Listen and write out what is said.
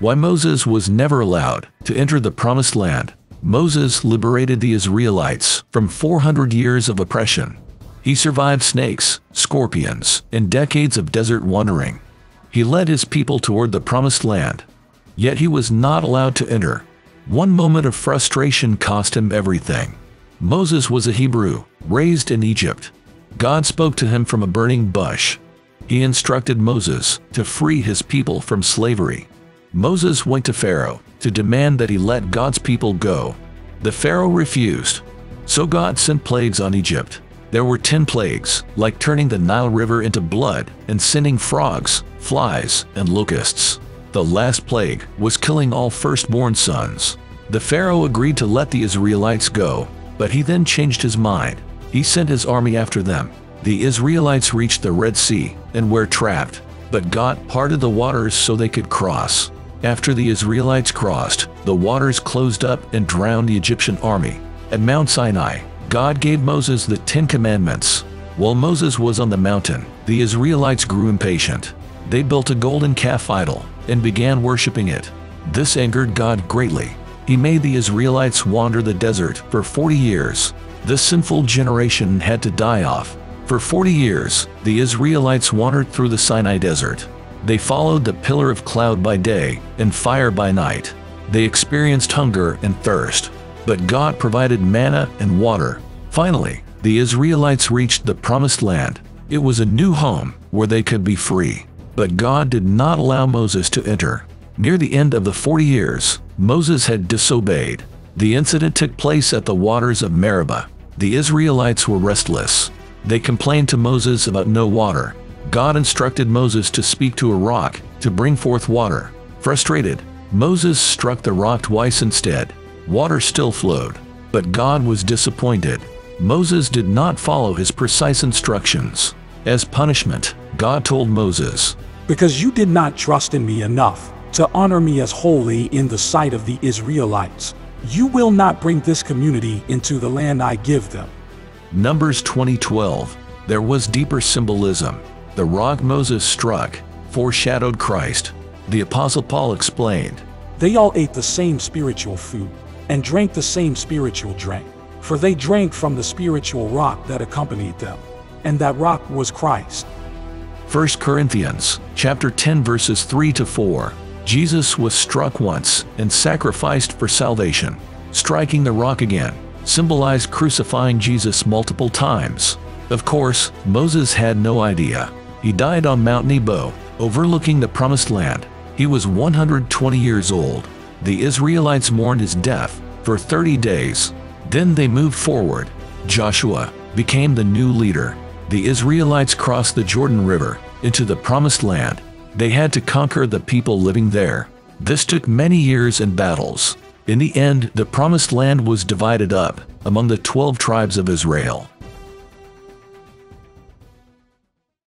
Why Moses was never allowed to enter the promised land. Moses liberated the Israelites from 400 years of oppression. He survived snakes, scorpions, and decades of desert wandering. He led his people toward the promised land. Yet he was not allowed to enter. One moment of frustration cost him everything. Moses was a Hebrew, raised in Egypt. God spoke to him from a burning bush. He instructed Moses to free his people from slavery. Moses went to Pharaoh to demand that he let God's people go. The Pharaoh refused. So God sent plagues on Egypt. There were ten plagues, like turning the Nile River into blood and sending frogs, flies, and locusts. The last plague was killing all firstborn sons. The Pharaoh agreed to let the Israelites go, but he then changed his mind. He sent his army after them. The Israelites reached the Red Sea and were trapped, but God parted the waters so they could cross. After the Israelites crossed, the waters closed up and drowned the Egyptian army. At Mount Sinai, God gave Moses the Ten Commandments. While Moses was on the mountain, the Israelites grew impatient. They built a golden calf idol and began worshiping it. This angered God greatly. He made the Israelites wander the desert for 40 years. This sinful generation had to die off. For 40 years, the Israelites wandered through the Sinai desert. They followed the pillar of cloud by day and fire by night. They experienced hunger and thirst, but God provided manna and water. Finally, the Israelites reached the promised land. It was a new home where they could be free. But God did not allow Moses to enter. Near the end of the 40 years, Moses had disobeyed. The incident took place at the waters of Meribah. The Israelites were restless. They complained to Moses about no water. God instructed Moses to speak to a rock to bring forth water. Frustrated, Moses struck the rock twice instead. Water still flowed, but God was disappointed. Moses did not follow his precise instructions. As punishment, God told Moses, Because you did not trust in me enough to honor me as holy in the sight of the Israelites, you will not bring this community into the land I give them. Numbers 2012. There was deeper symbolism. The rock Moses struck foreshadowed Christ. The Apostle Paul explained, They all ate the same spiritual food and drank the same spiritual drink, for they drank from the spiritual rock that accompanied them, and that rock was Christ. 1 Corinthians chapter 10 verses 3 to 4. Jesus was struck once and sacrificed for salvation. Striking the rock again symbolized crucifying Jesus multiple times. Of course, Moses had no idea. He died on Mount Nebo, overlooking the promised land. He was 120 years old. The Israelites mourned his death for 30 days. Then they moved forward. Joshua became the new leader. The Israelites crossed the Jordan River into the promised land. They had to conquer the people living there. This took many years and battles. In the end, the promised land was divided up among the 12 tribes of Israel.